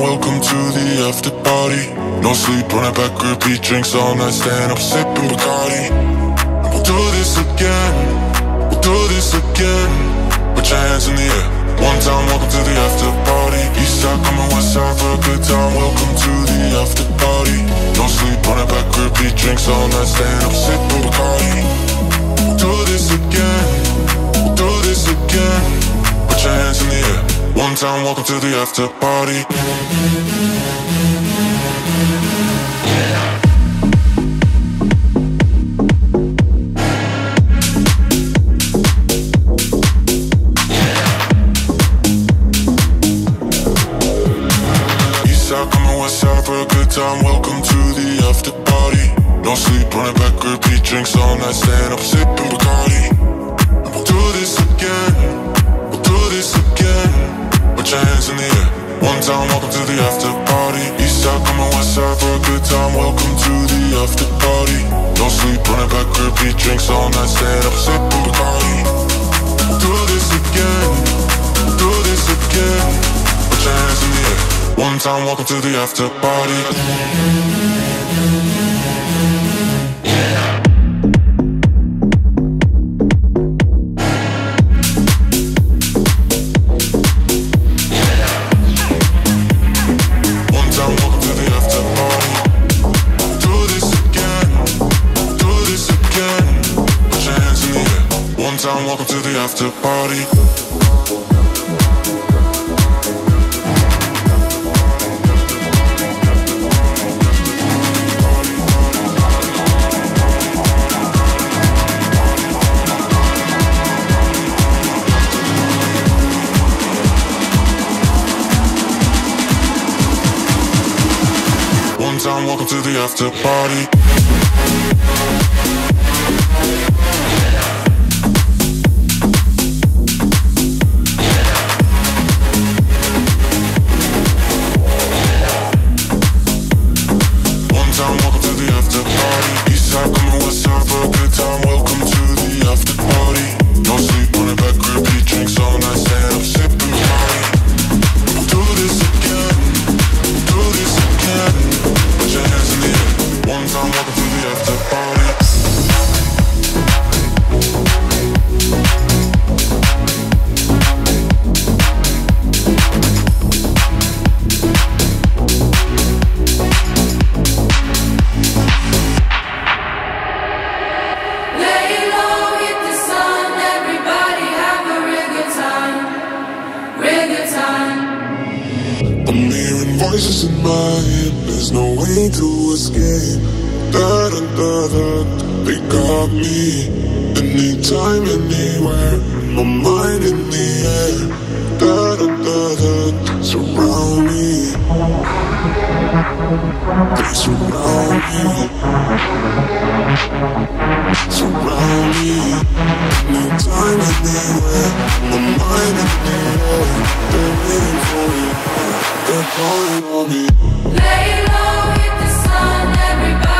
welcome to the after party. No sleep, running back, repeat drinks all night Stand up, sipping Bacardi. town, welcome to the after party. to the after party. anytime, anywhere. My mind in the air. Da da da da. Surround me. They surround me. Surround me. Anytime, anywhere. My mind in the air. They're waiting for me. They're calling on me. Lay low, hit the sun, everybody.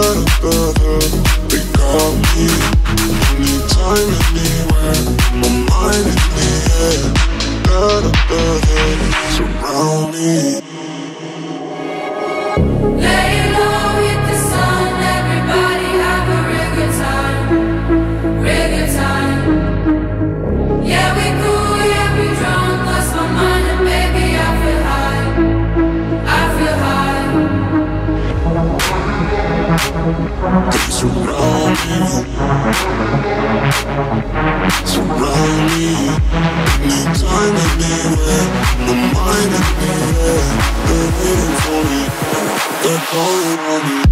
better, better. They got. My mind in the air. Surround me. surround me Surround me Anytime, anywhere My mind is. They're waiting for me They're calling on me.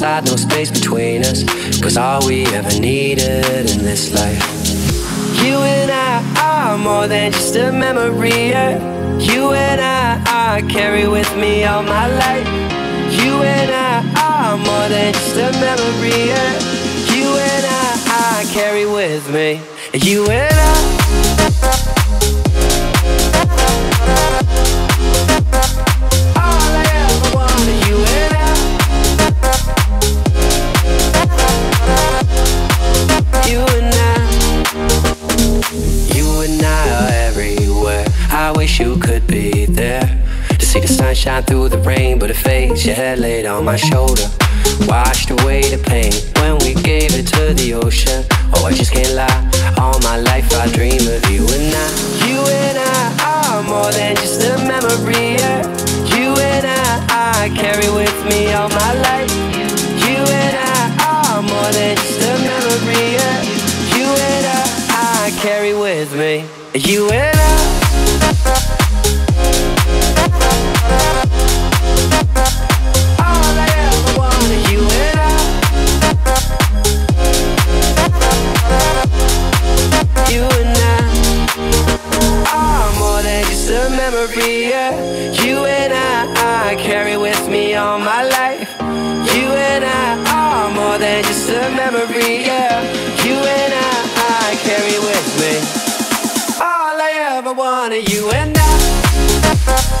Side, no space between us. Cause all we ever needed in this life. You and I are more than just a memory. Yeah. You and I, I carry with me all my life. You and I are more than just a memory. Yeah. You and I, I carry with me. You and I. head laid on my shoulder, washed away the pain when we gave it to the ocean. Oh, I just can't lie. All my life I dream of you and I. You and I are more than just a memory. Yeah. You and I, I carry with me all my life. You and I are more than just a memory. Yeah. You and I, I carry with me. You and I. yeah. You and I, I carry with me all my life. You and I are more than just a memory, yeah. You and I, I carry with me all I ever wanted. You and I. I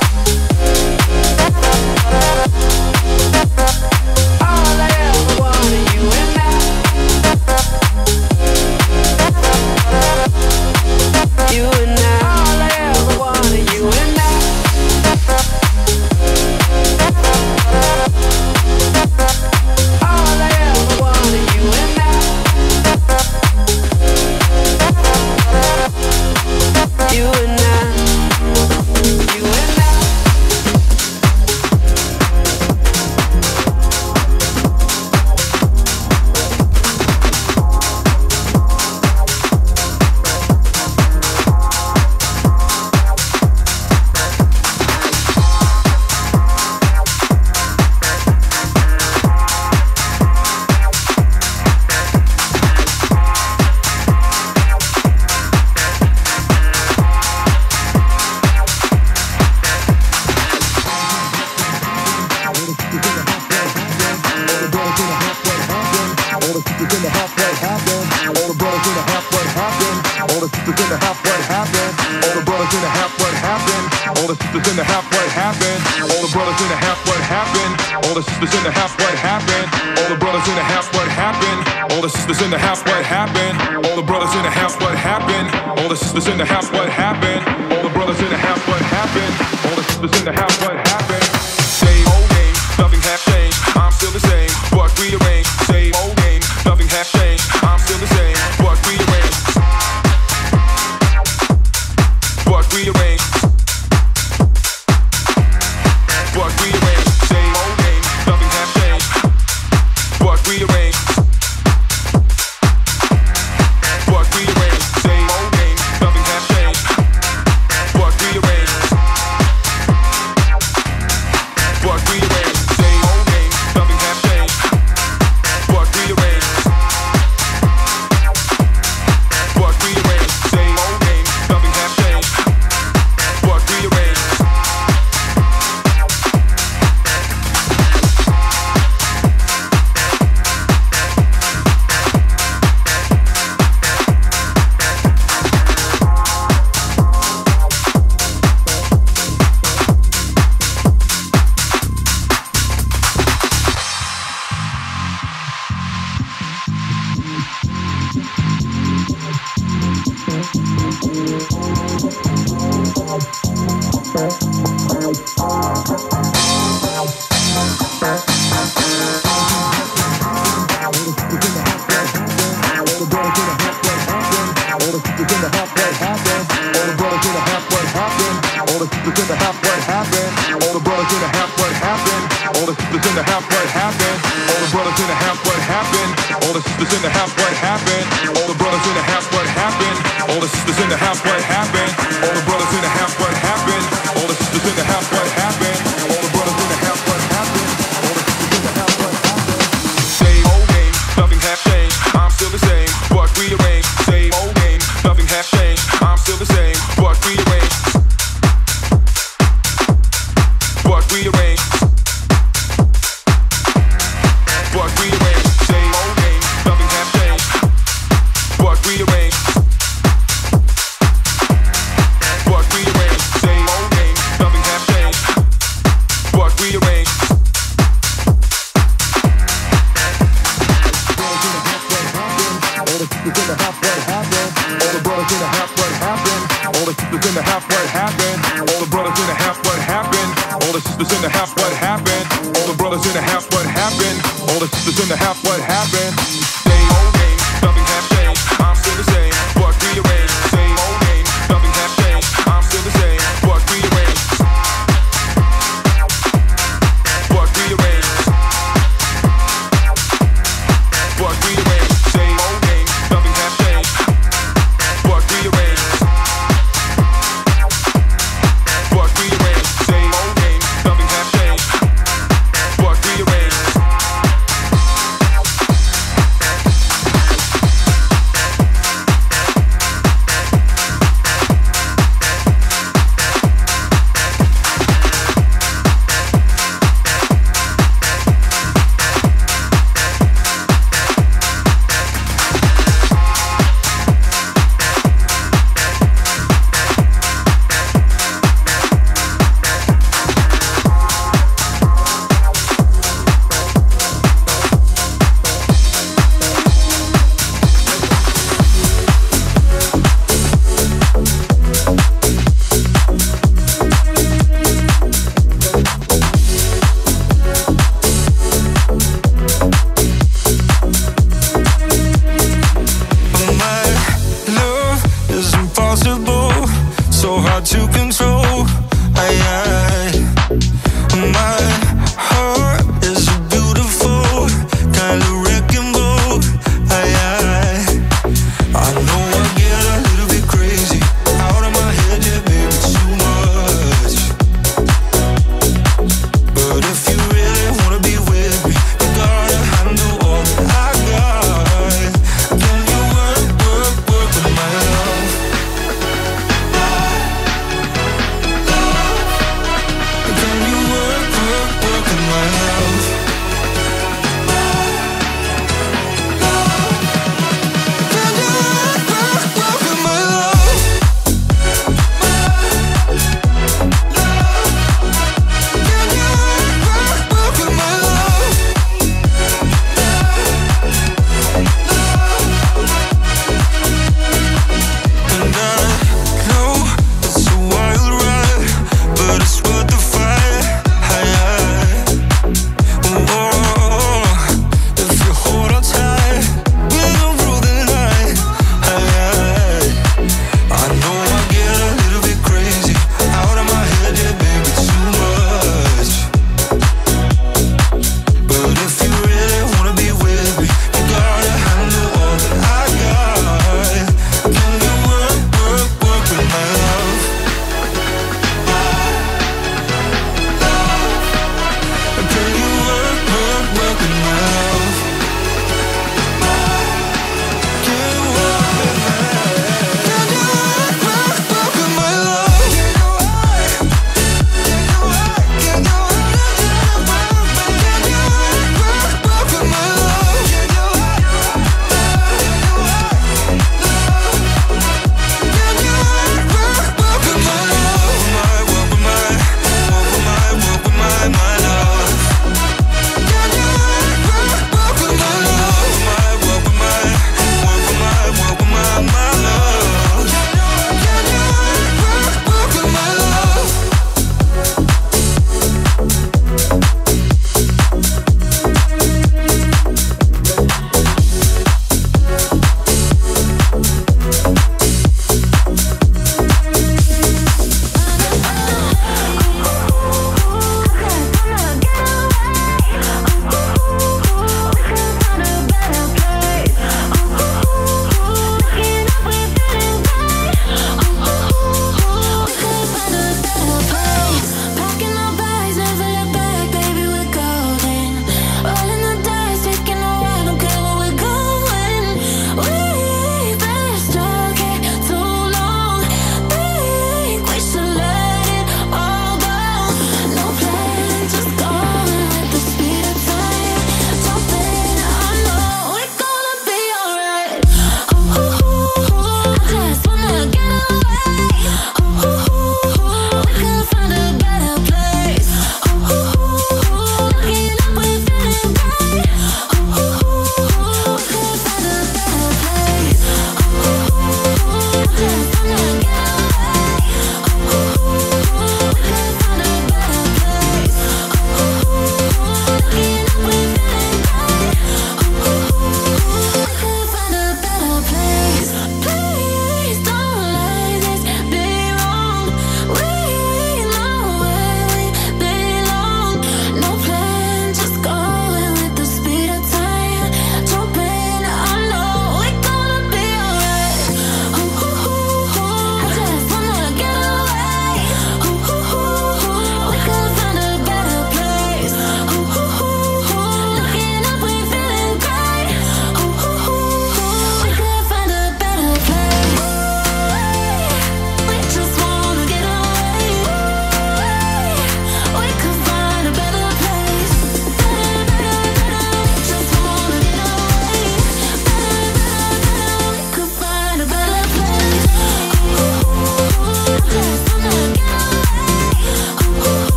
All the brothers in the halfway, halfway. All the sisters in the halfway, halfway. All the brothers in the halfway, halfway. All the sisters in the halfway, halfway. All the brothers in the halfway, halfway. All the sisters in the halfway, halfway. All the brothers in the halfway, halfway. All the sisters in the. All the brothers in the.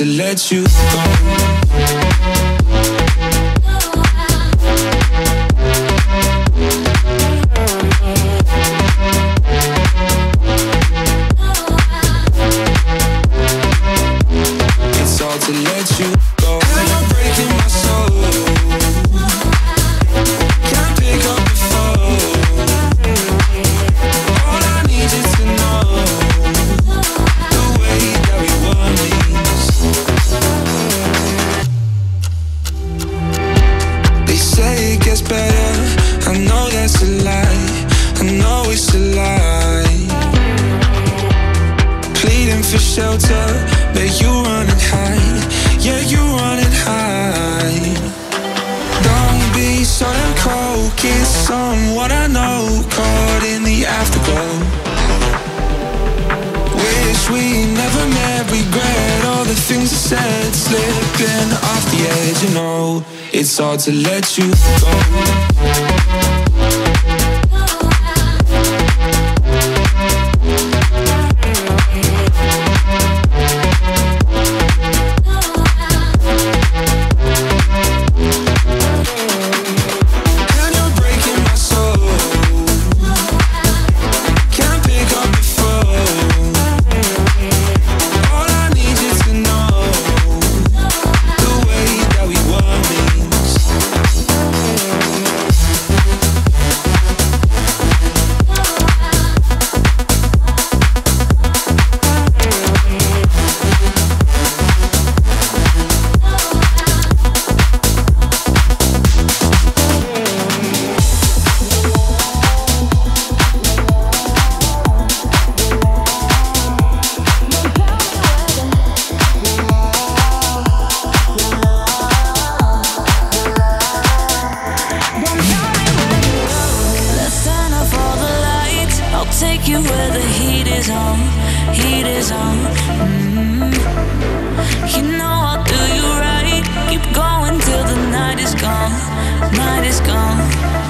To let you. where the heat is on, heat is on. Mm-hmm. You know I'll do you right. Keep going till the night is gone, night is gone.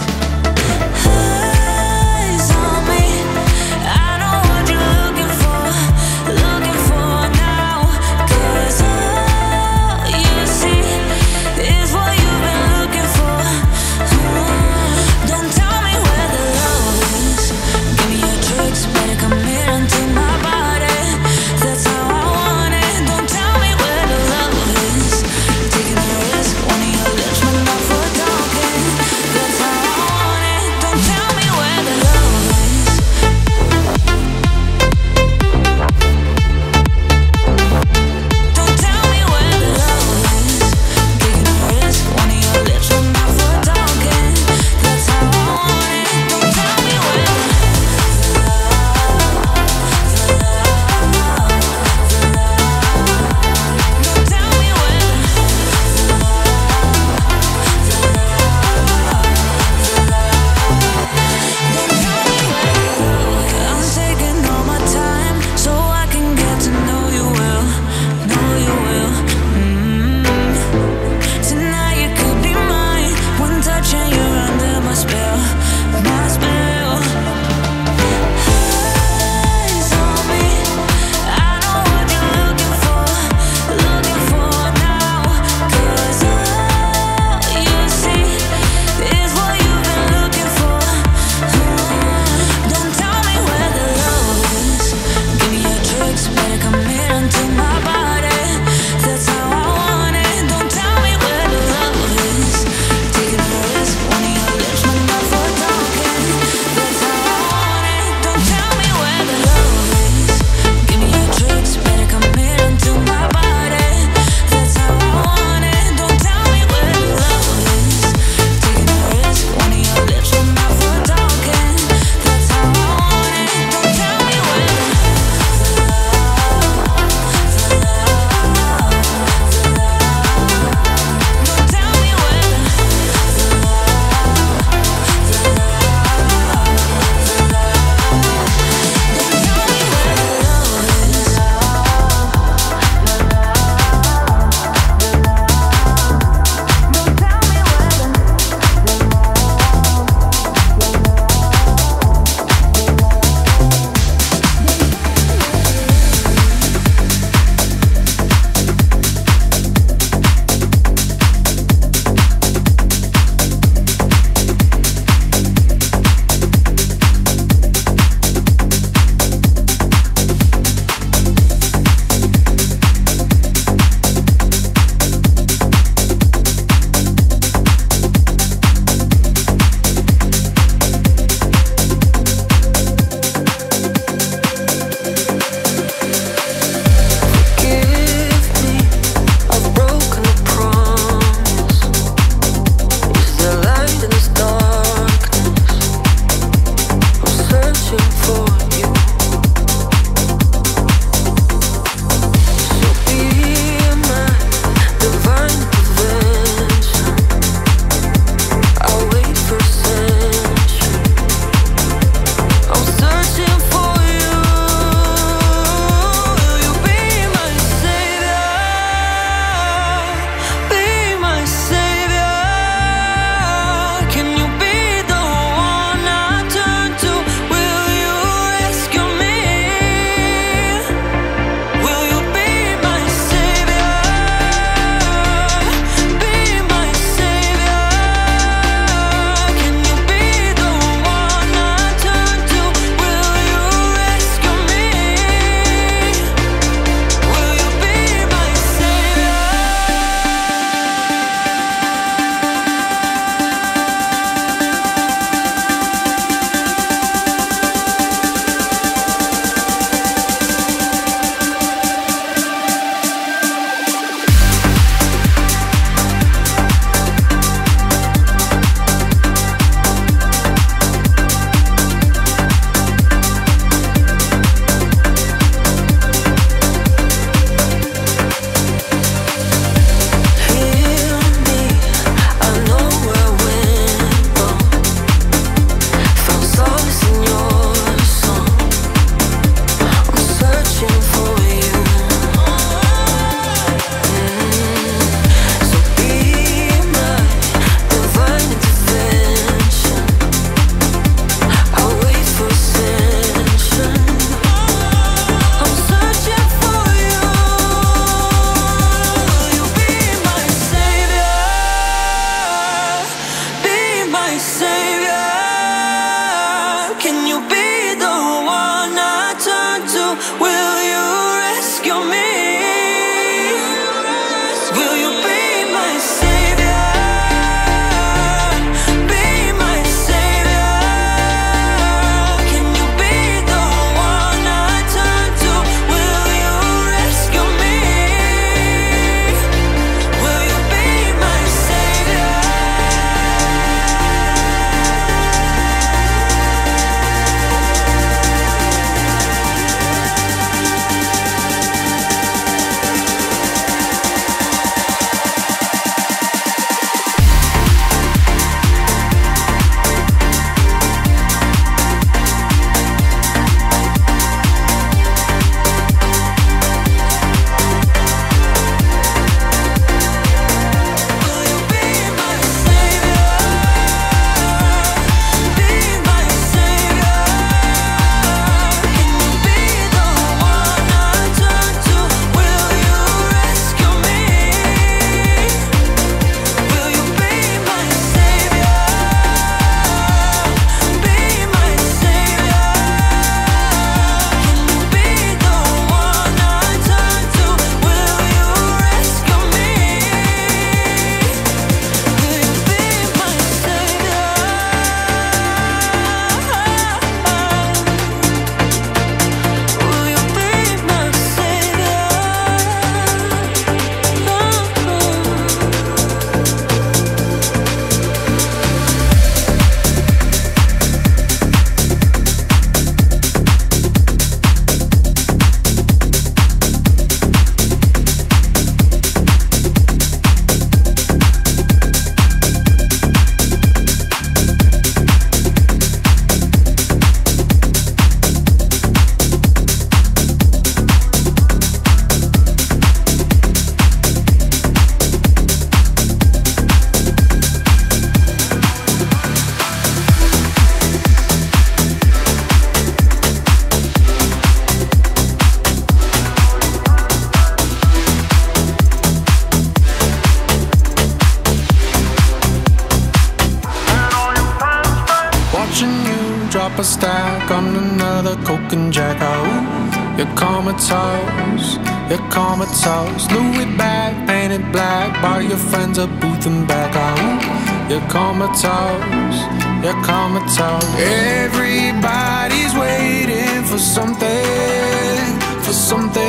Comatose. Louis bag painted black. Buy your friends a booth and back. Oh, you're comatose, you're comatose. Everybody's waiting for something, for something.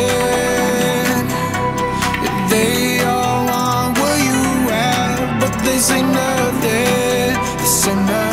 They all want where you at, but they say nothing. They say nothing.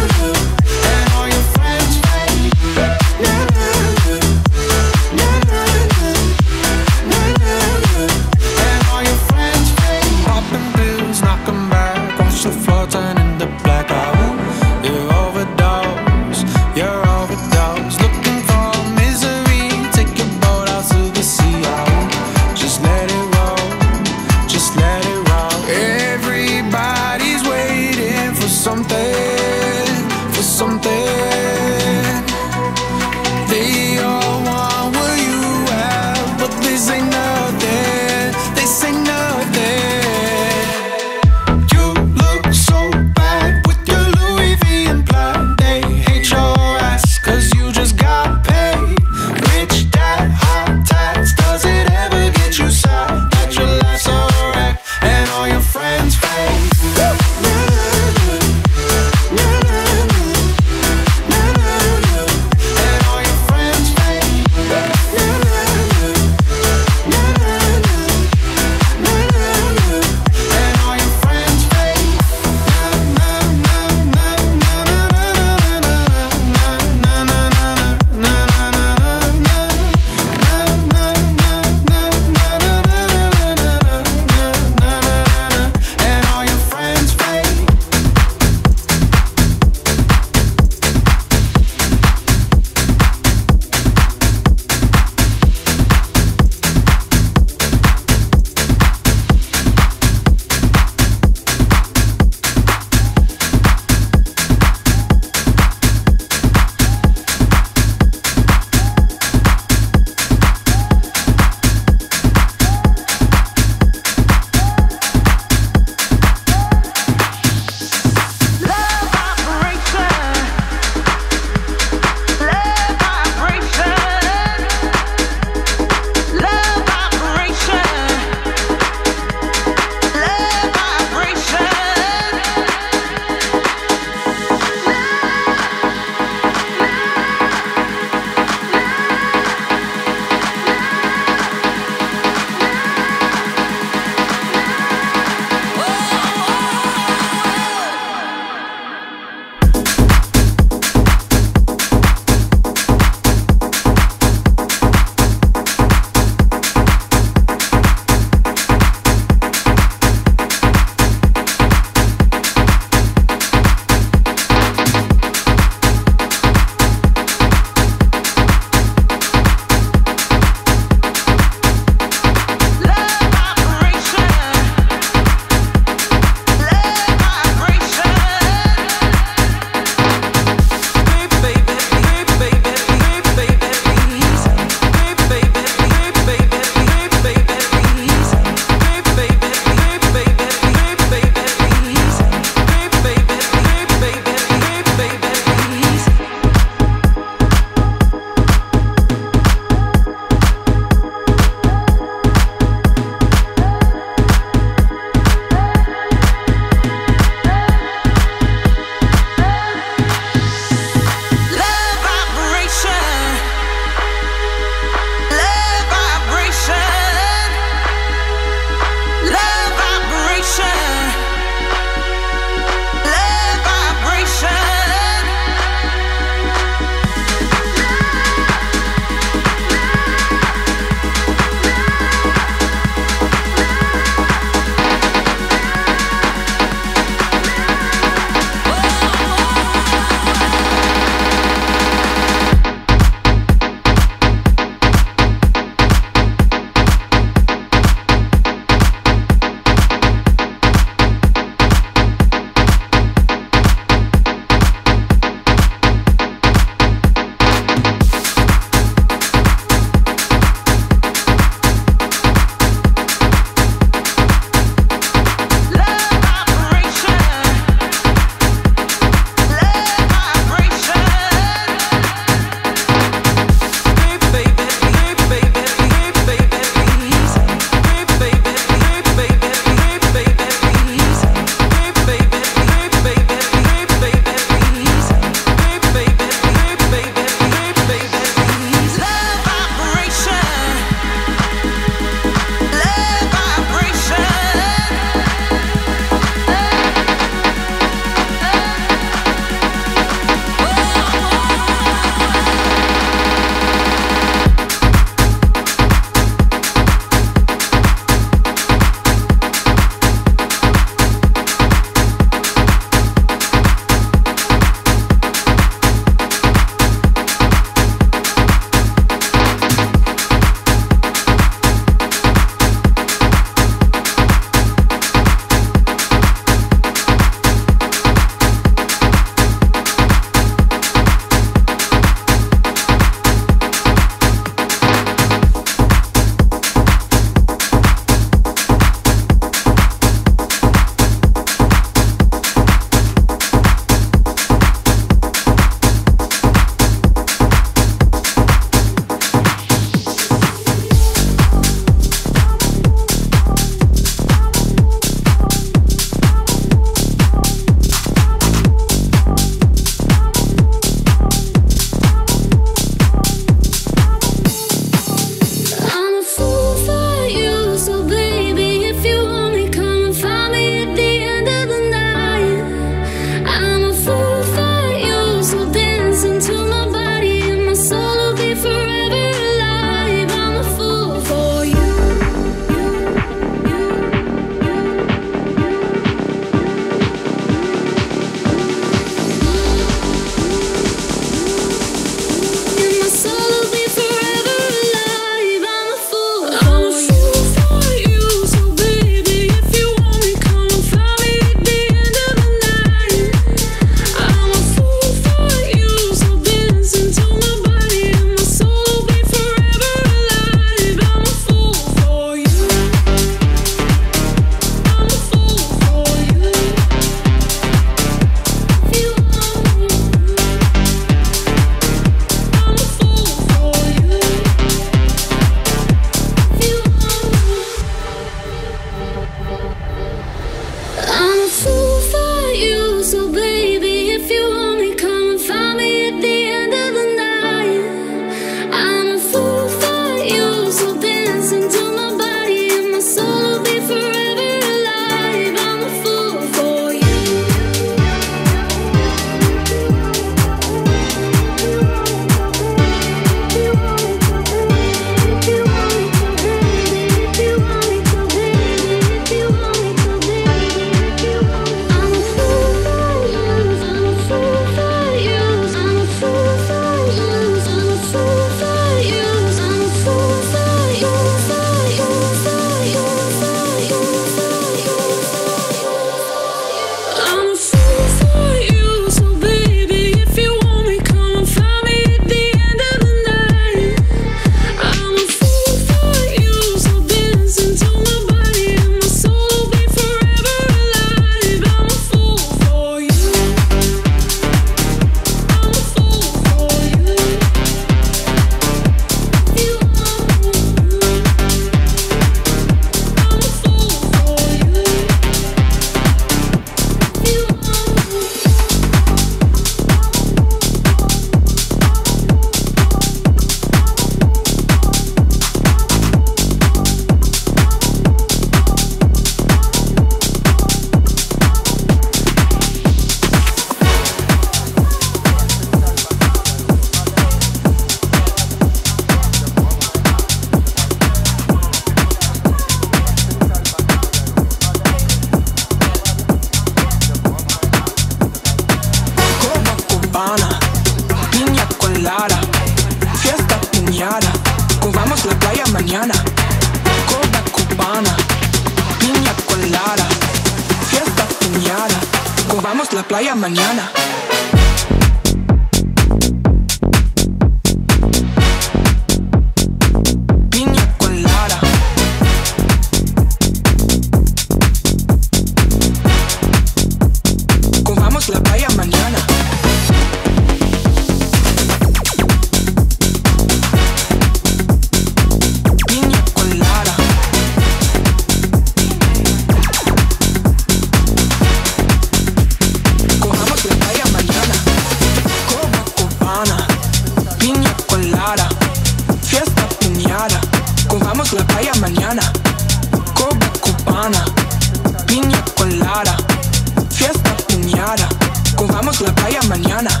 mañana.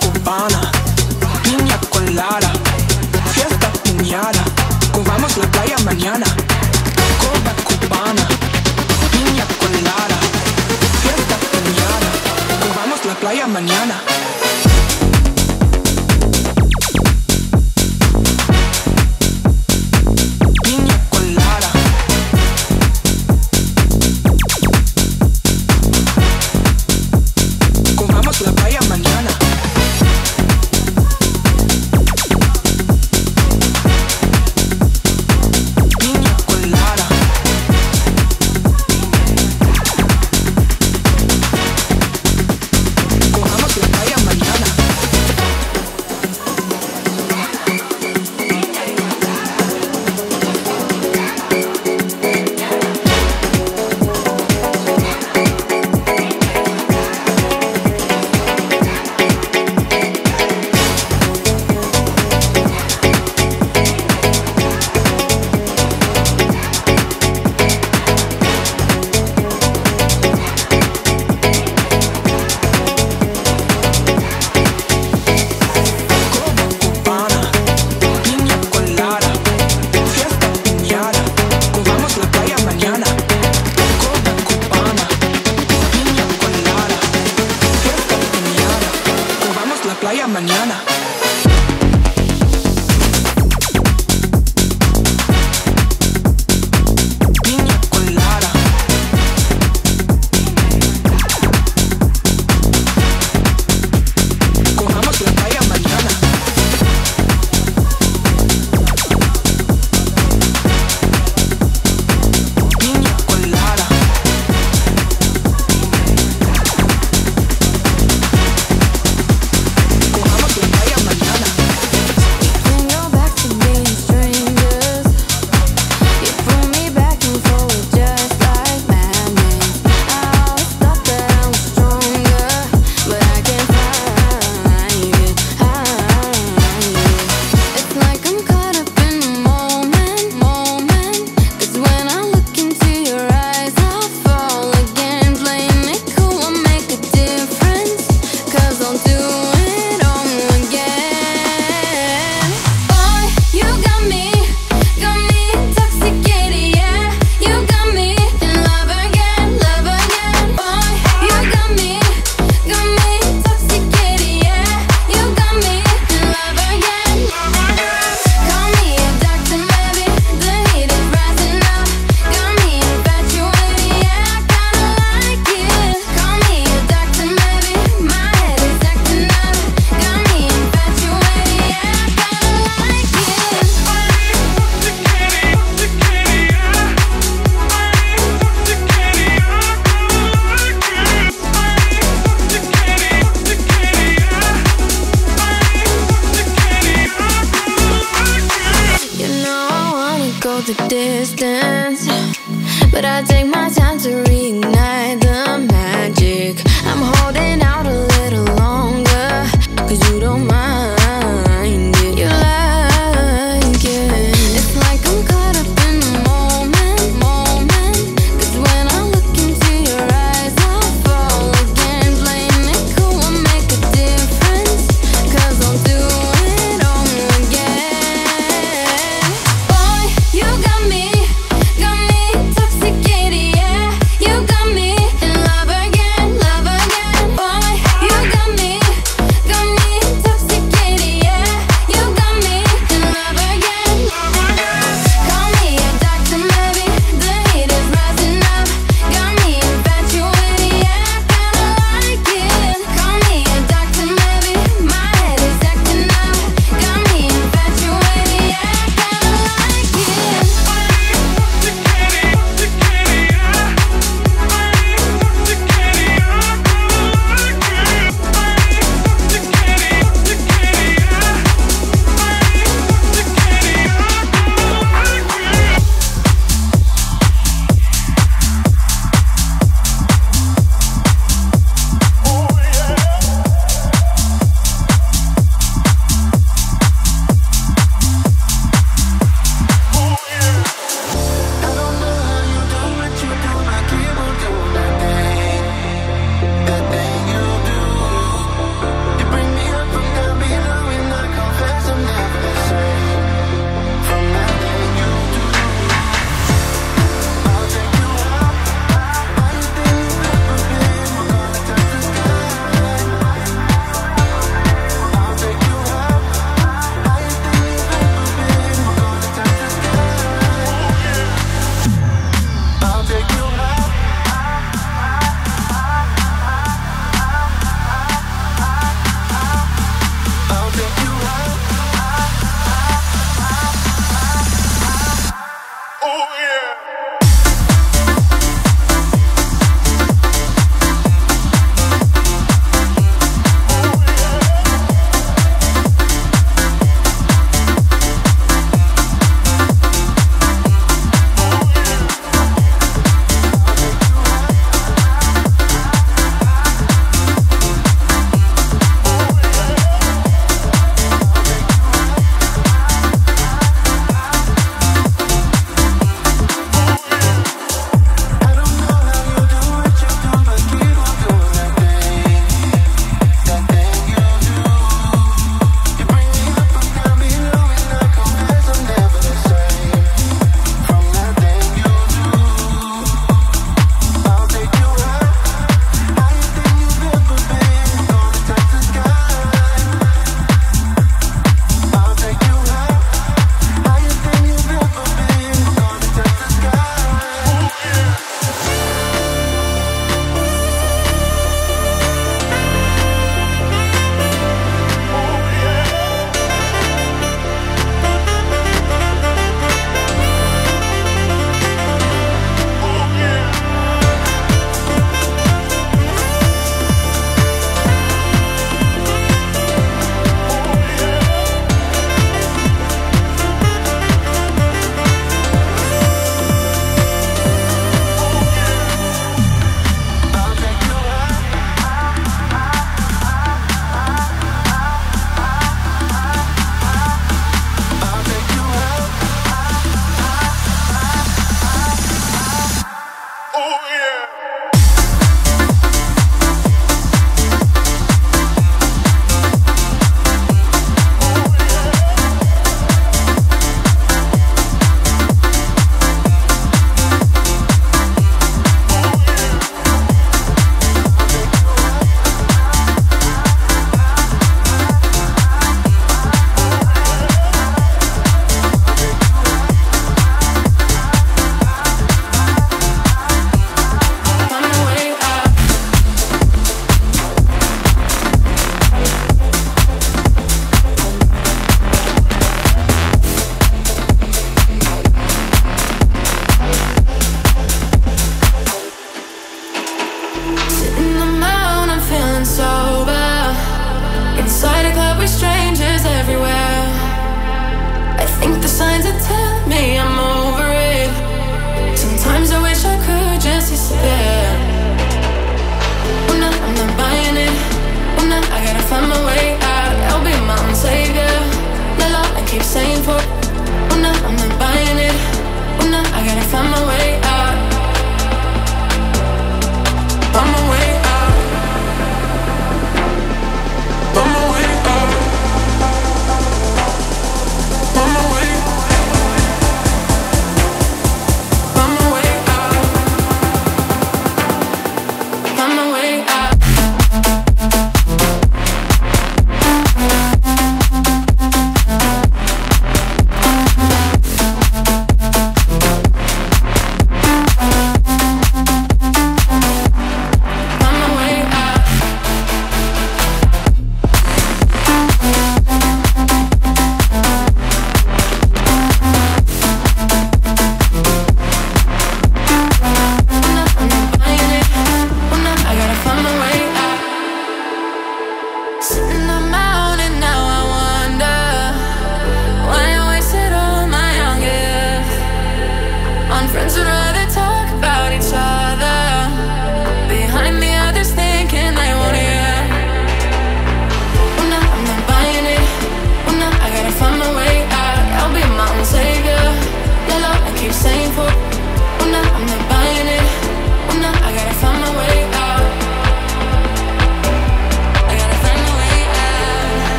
Cubana, piña colada, fiesta puñada. Cubamos la playa mañana. Copa cubana, piña colada, fiesta puñada. Cubamos la playa mañana.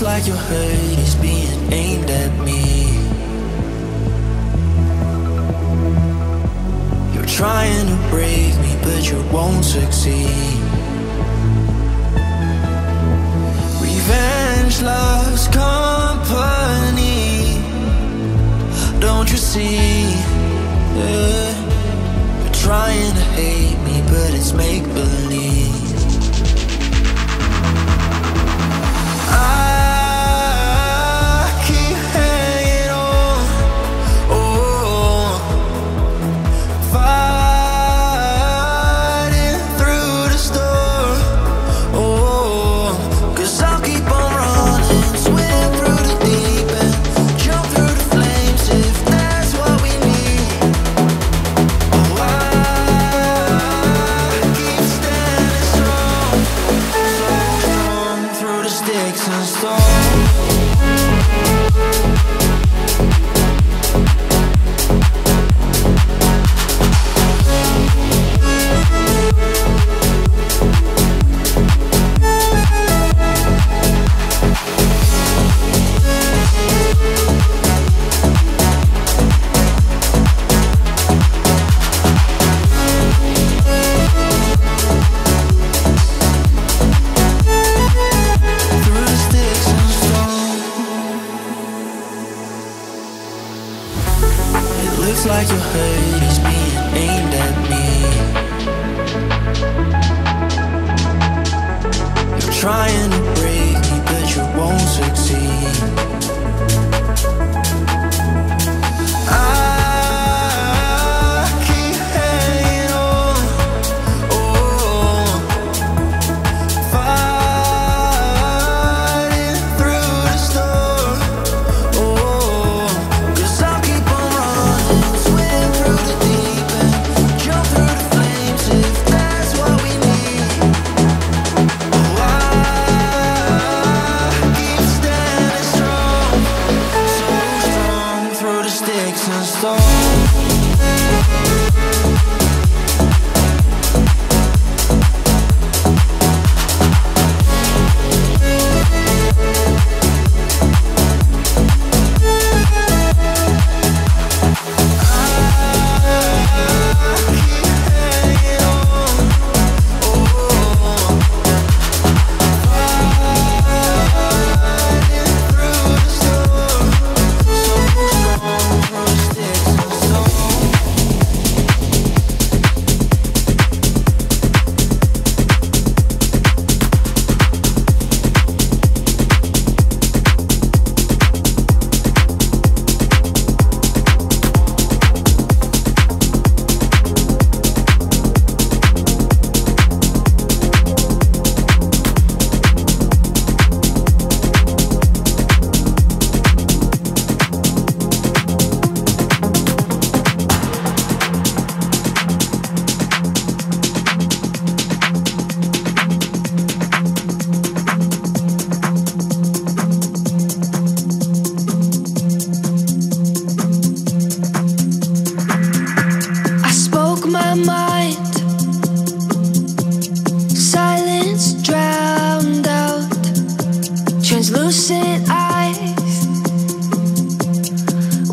It's like your hurt is being aimed at me. You're trying to break me, but you won't succeed. Revenge loves company. Don't you see? Yeah. You're trying to hate me, but it's make believe. I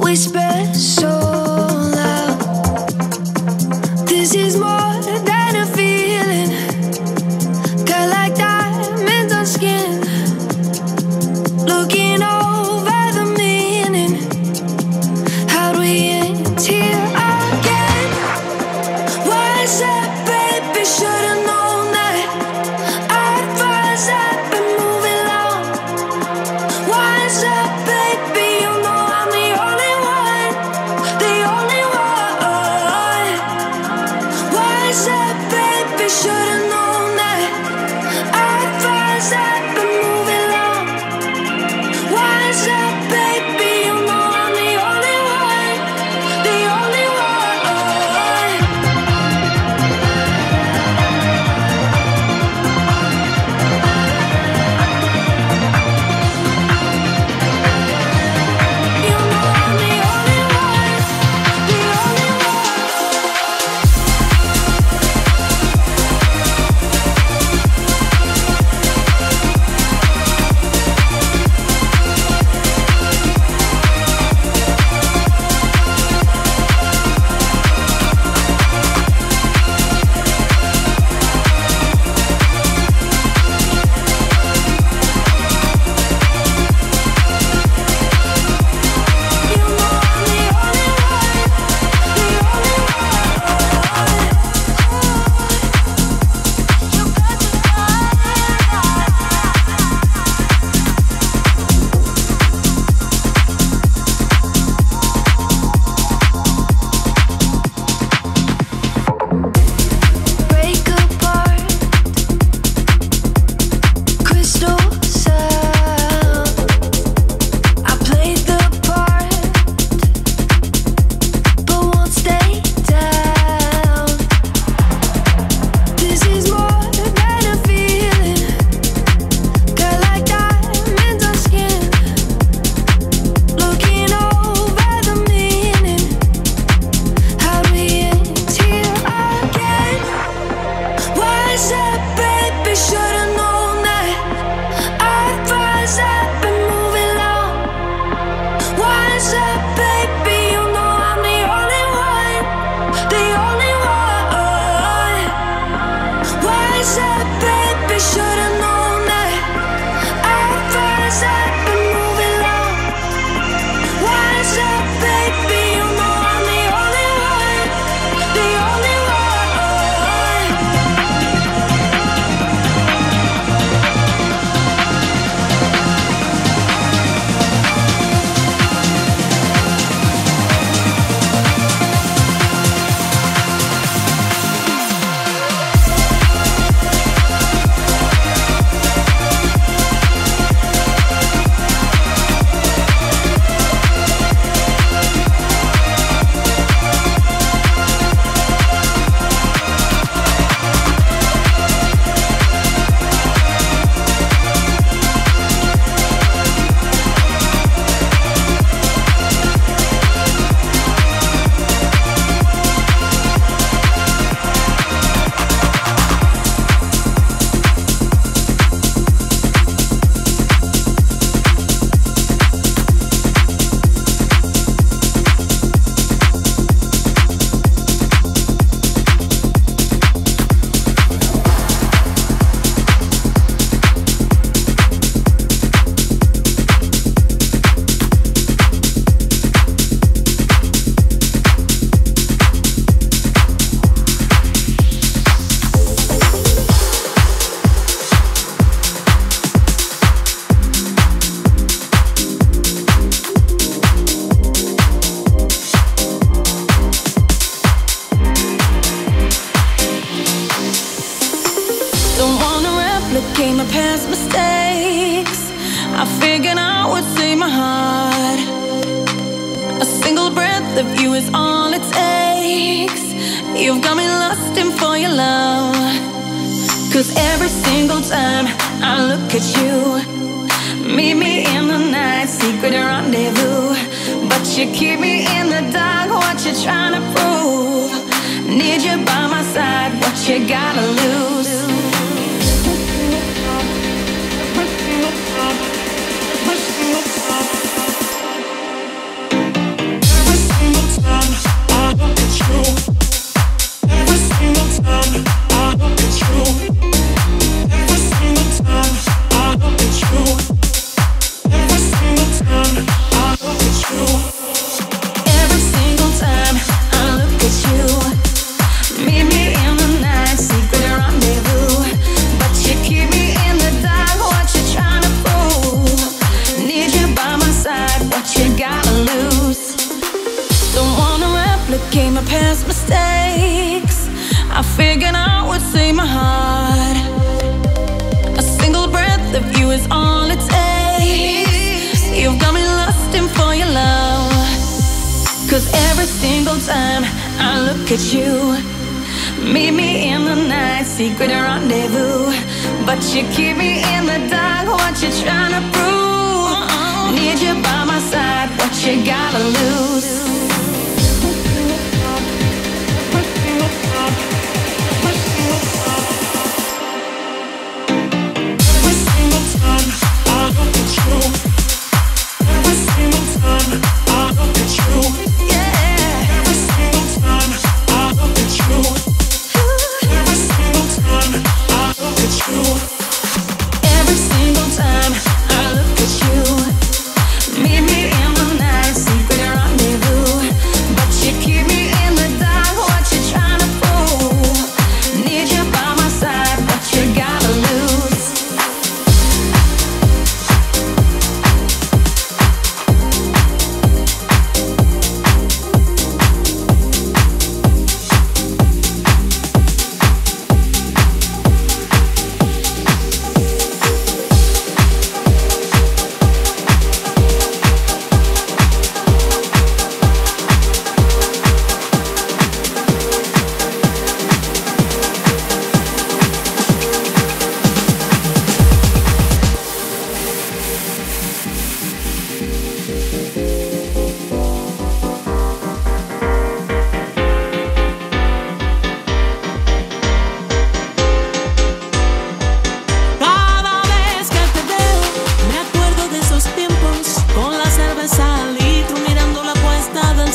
we spent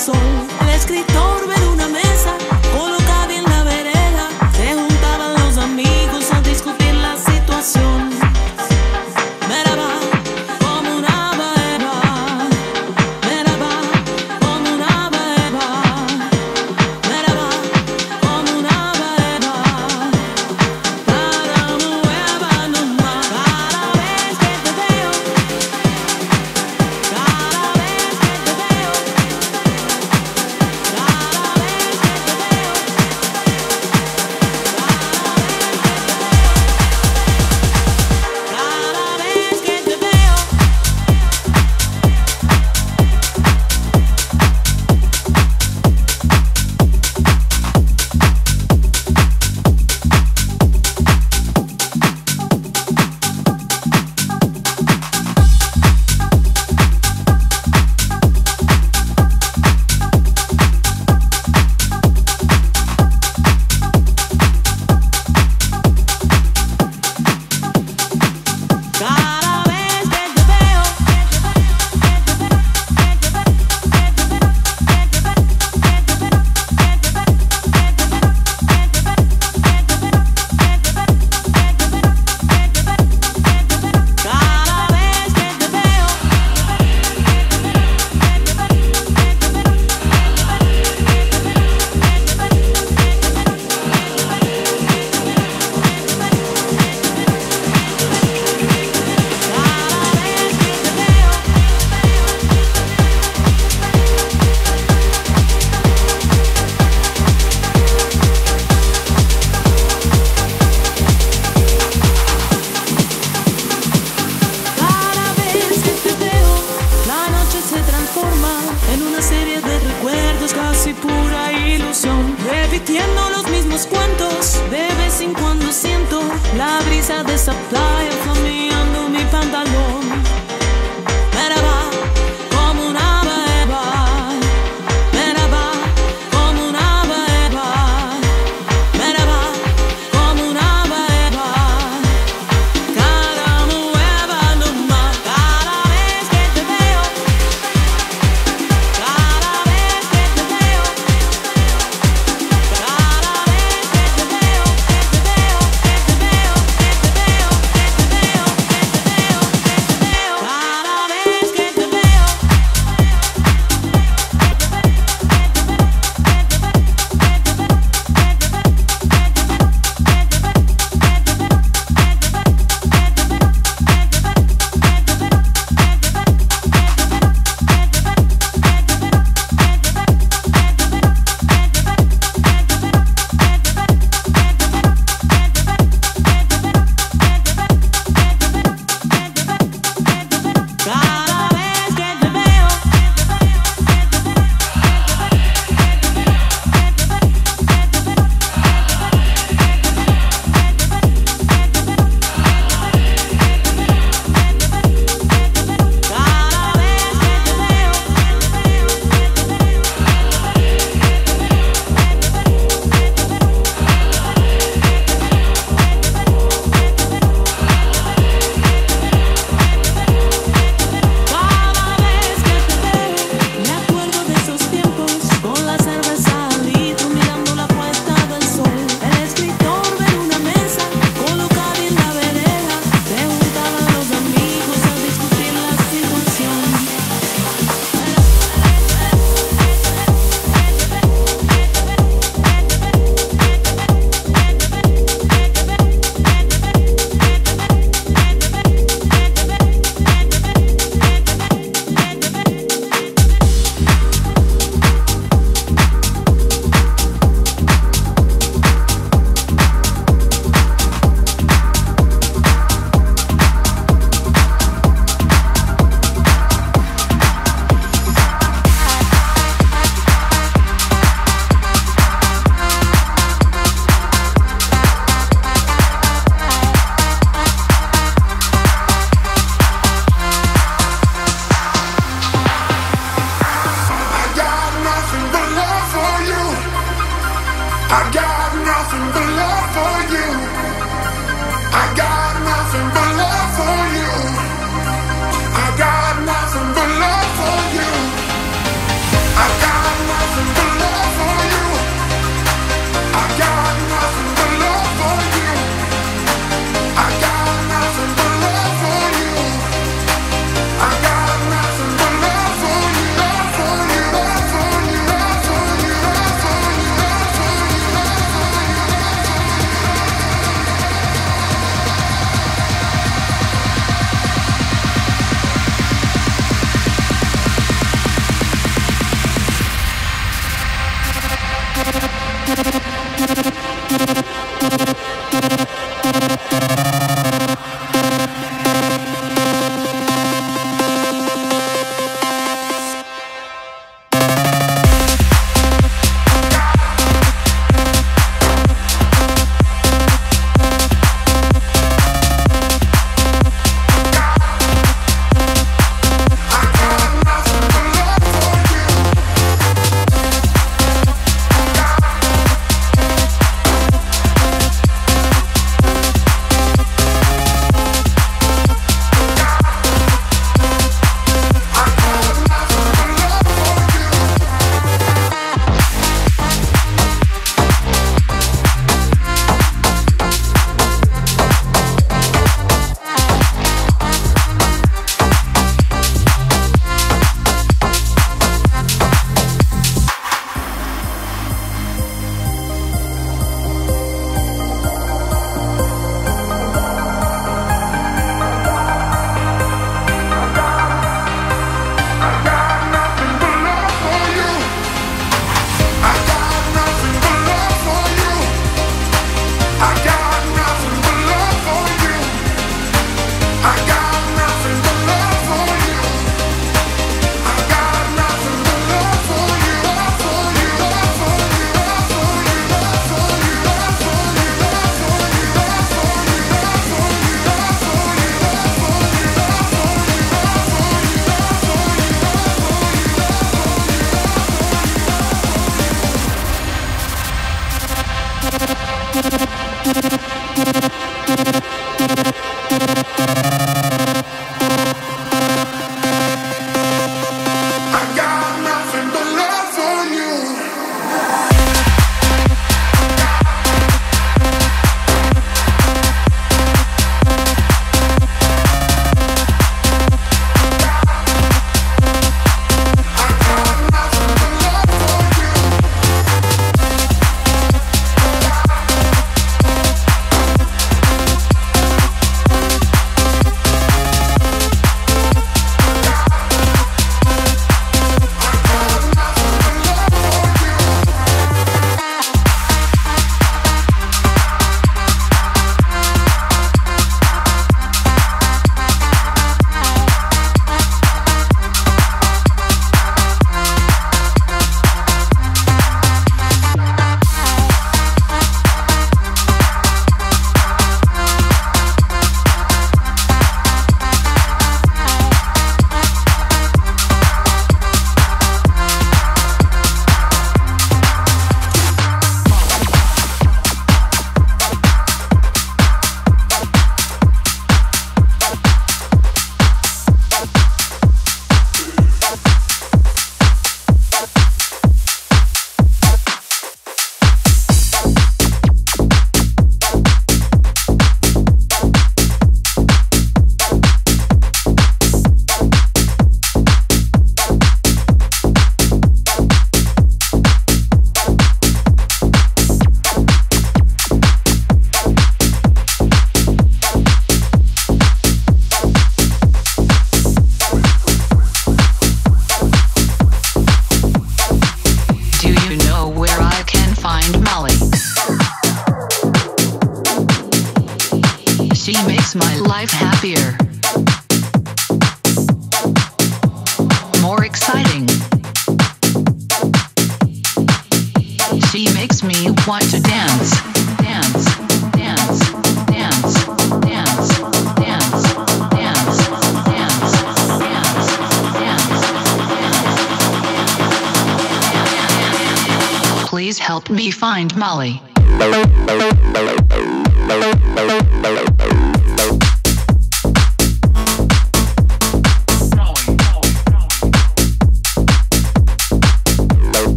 sol, el escritor.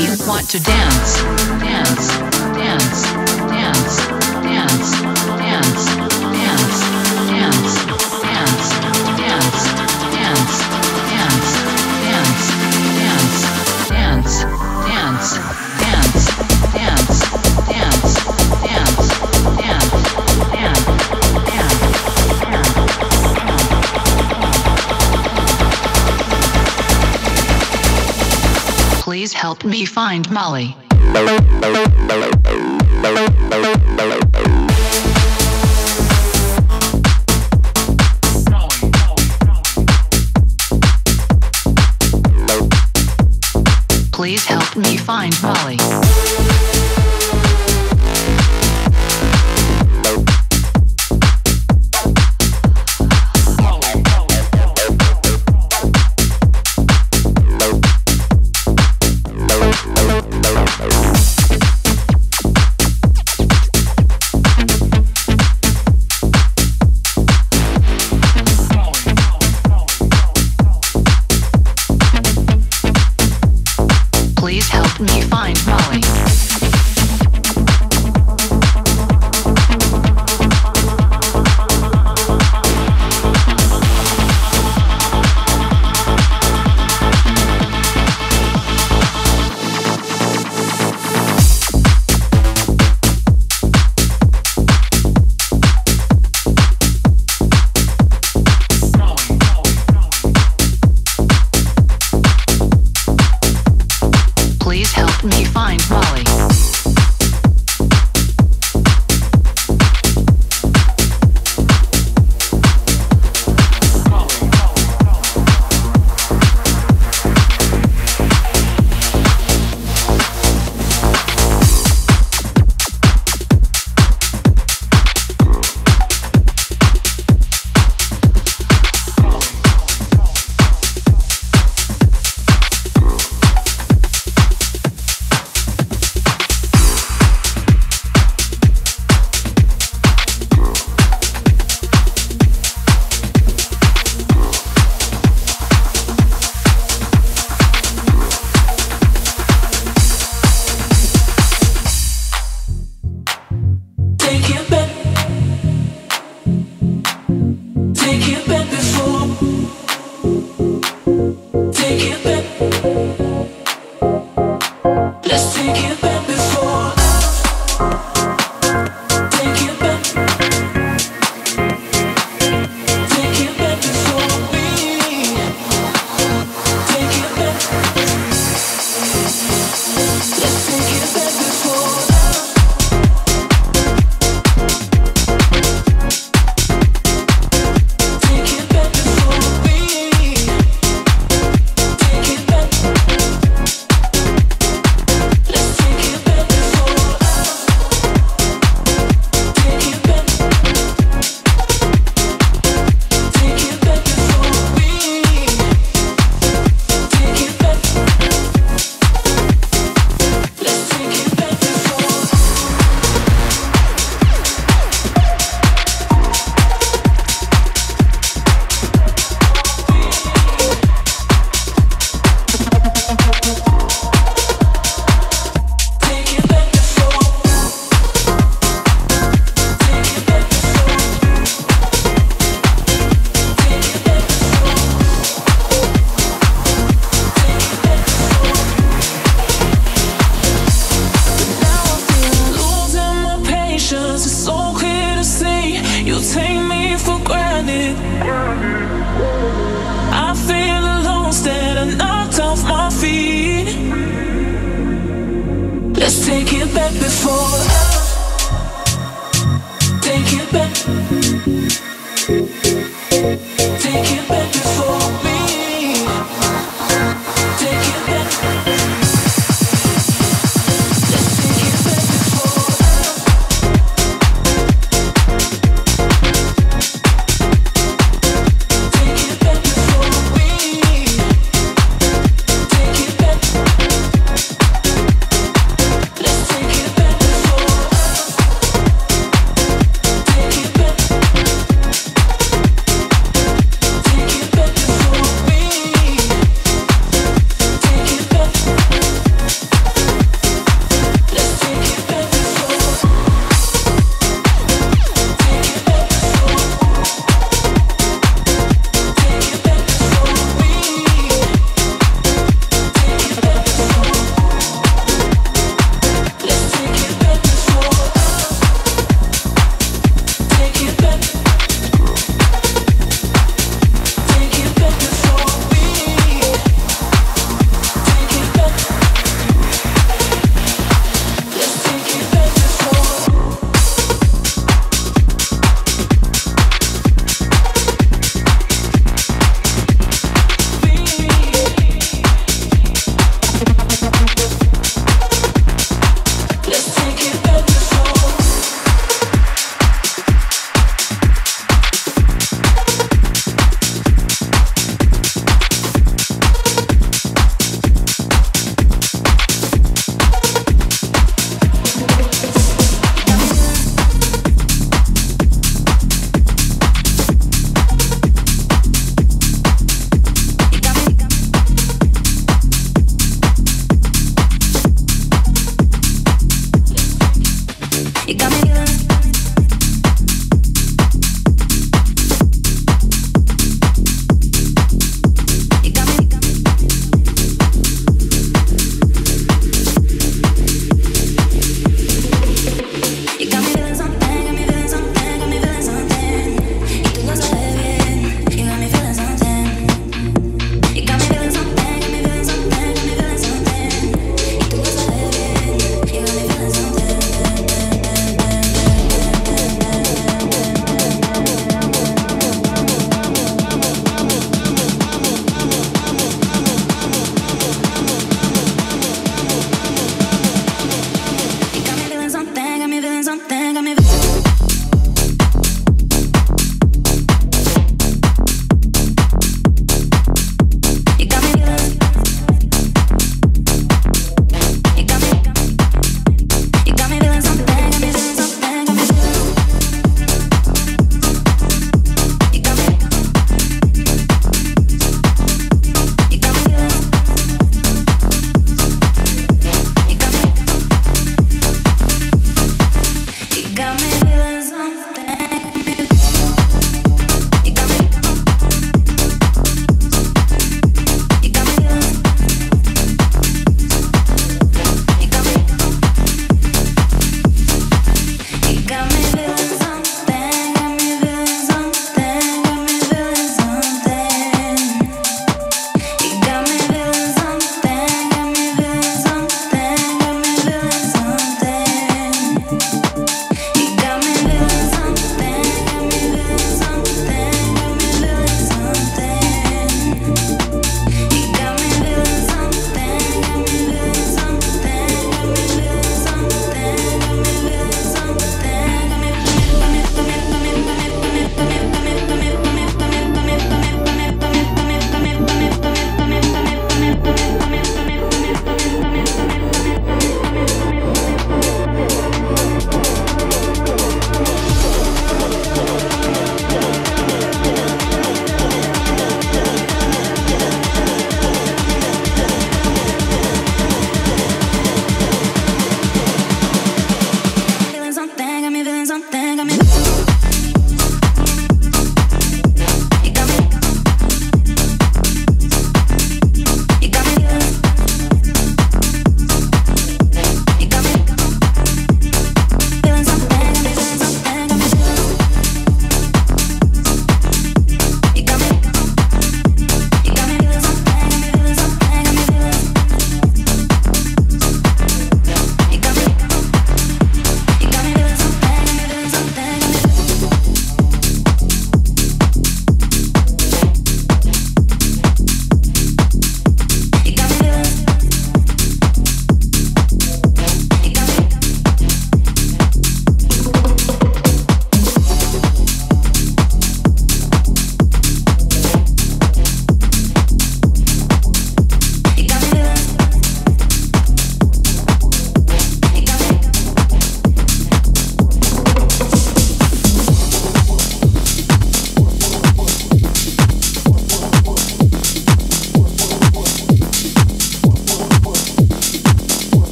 you want to dance, dance, dance, dance, dance. help me find Molly. Please help me find Molly.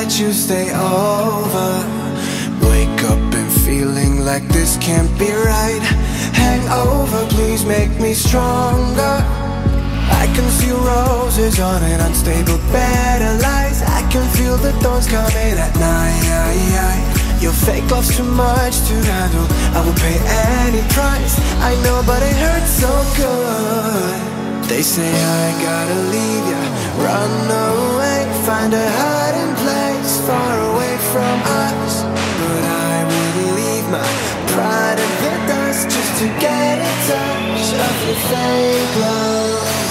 let you stay over. Wake up and feeling like this can't be right. Hangover, please make me stronger. I can see roses on an unstable bed of lies. I can feel the thorns coming at night. Your fake love's too much to handle. I will pay any price. I know but it hurts so good. They say I gotta leave ya. Run away, find a hiding place far away from us But I would leave my pride in the dust Just to get a touch of your fake love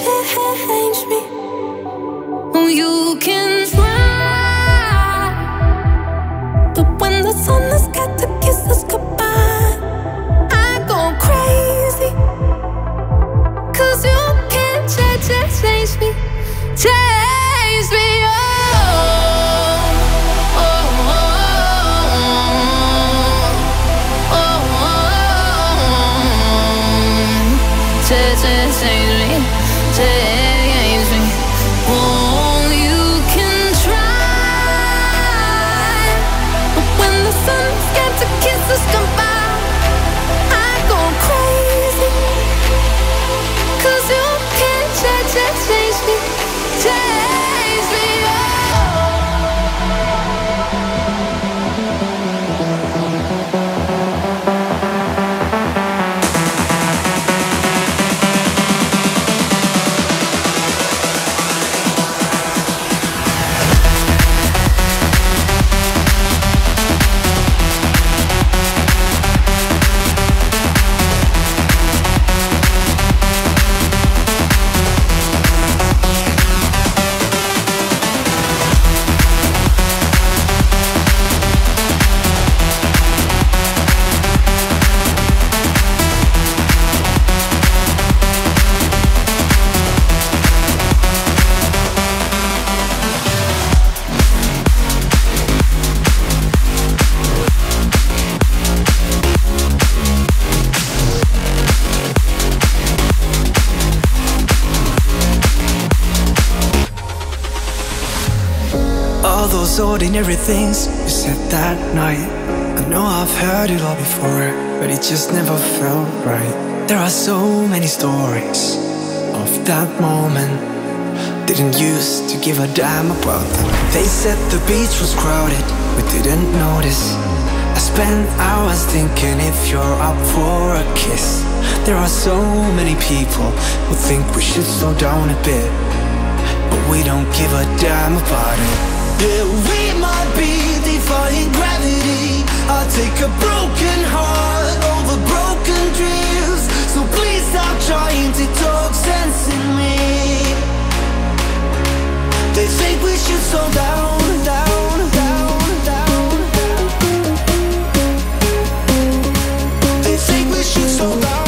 change ordinary things you said that night. I know I've heard it all before, but it just never felt right. There are so many stories of that moment. Didn't used to give a damn about them. They said the beach was crowded, we didn't notice. I spent hours thinking if you're up for a kiss. There are so many people who think we should slow down a bit, but we don't give a damn about it. Yeah, we might be defying gravity. I'll take a broken heart over broken dreams. So please stop trying to talk sense me. They think we should slow down, down, down, down. They think we should slow down,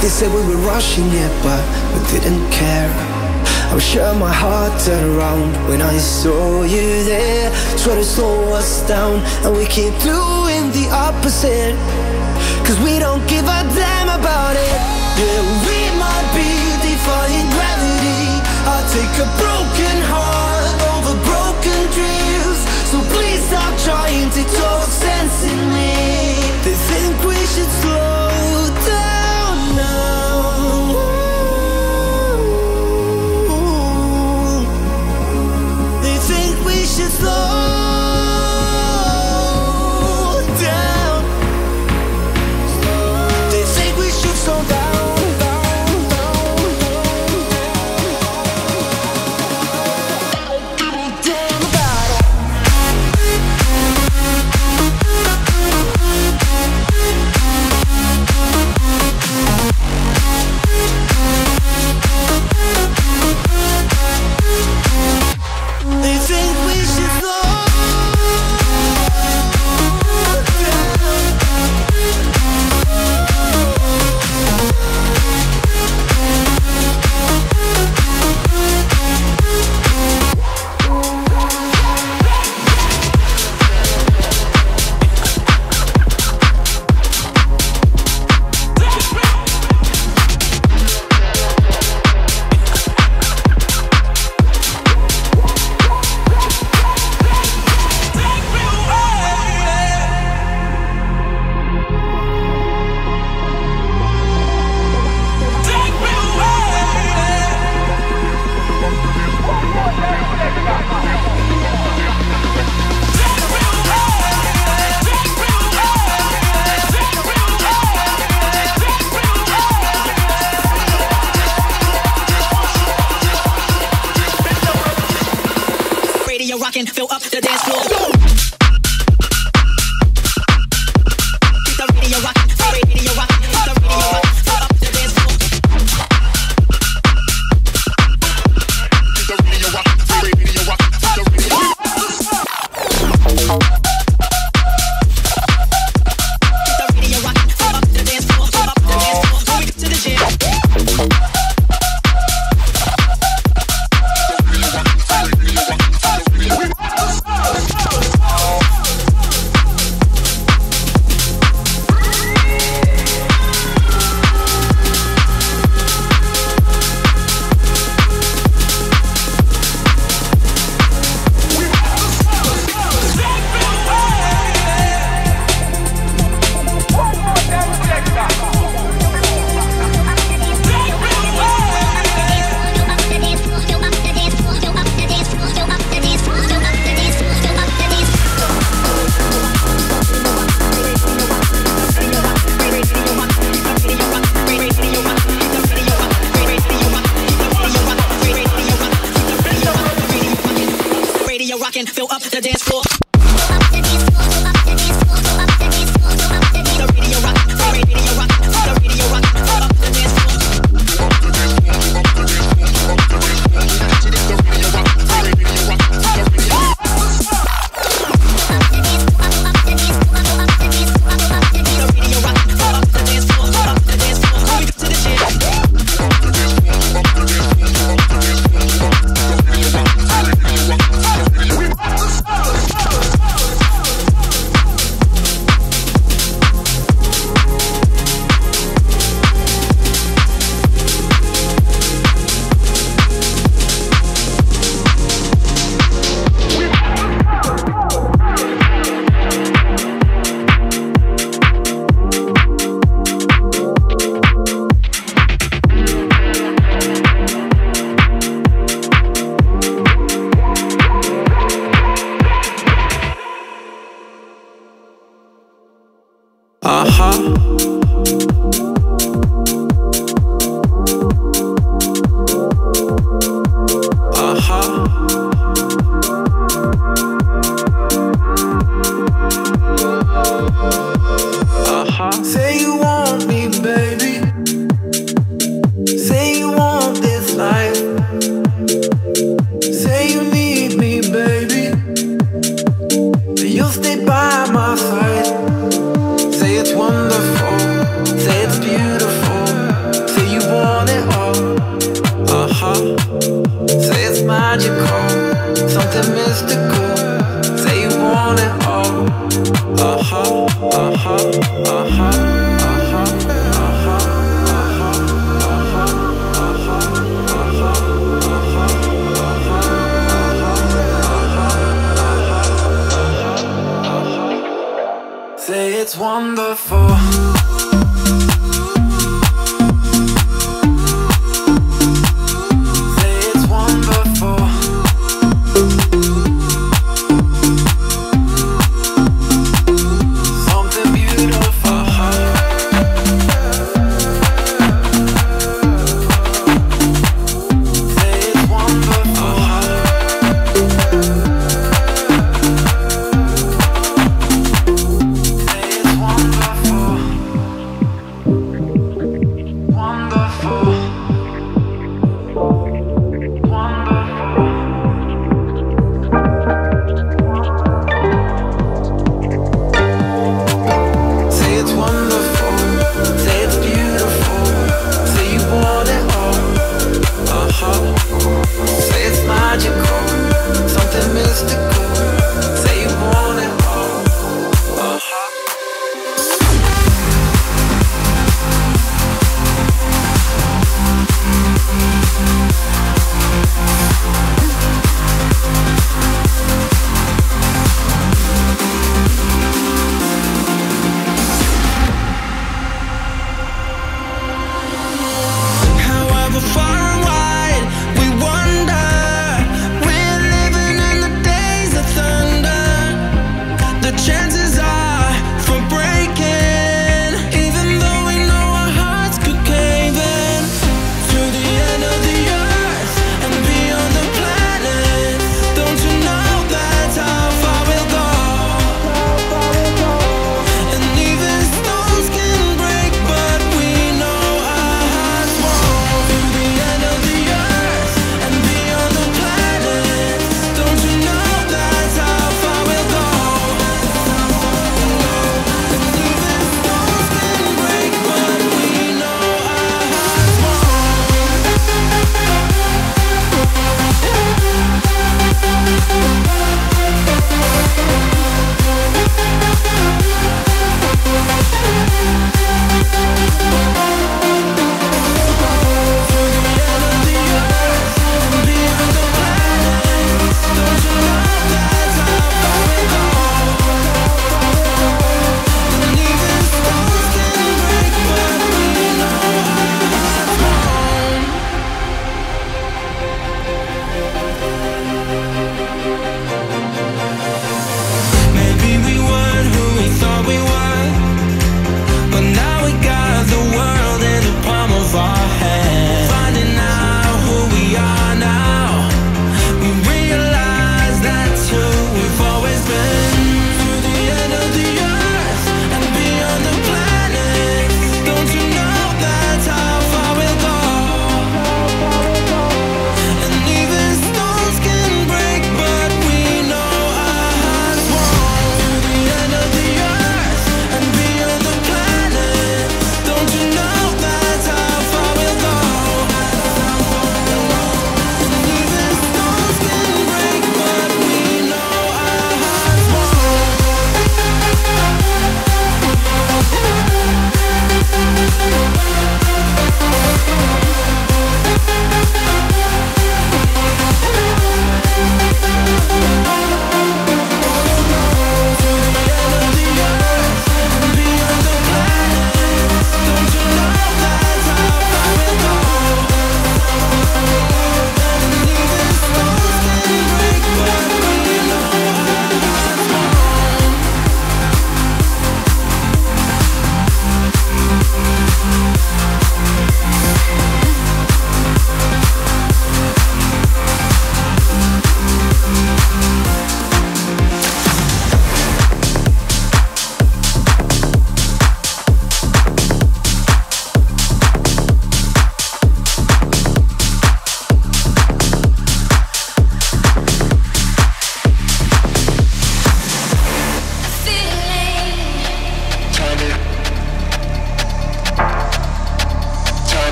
They said we were rushing it, but we didn't care. I was sure my heart turned around when I saw you there. Try to slow us down, and we keep doing the opposite. Cause we don't give a damn about it. Yeah, we might be defying gravity. I'll take a broken heart over broken dreams. So please stop trying to talk sense in me. They think we should slow slow